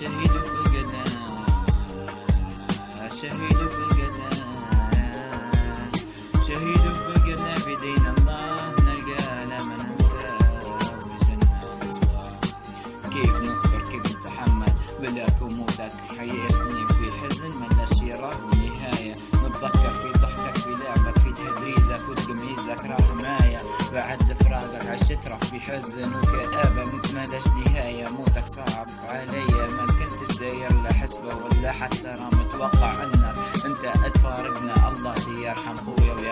شهيد فقدان شهيد فقدان شهيد في بدين الله. نلقى لا ما ننسى. بجنة مسوى كيف نصبر؟ كيف نتحمل؟ بلاك وموتك حياتني في حزن ملاش يراك نهاية نتذكر في ضحكك في لعبك في تهدريزك وتقميزك راح معايا. بعد فراغك عشت في حزن. وكآبة متملاش نهاية. موتك صعب عليا حتى راه متوقع انك أنت تفارقنا. الله يرحم خويا ويرحم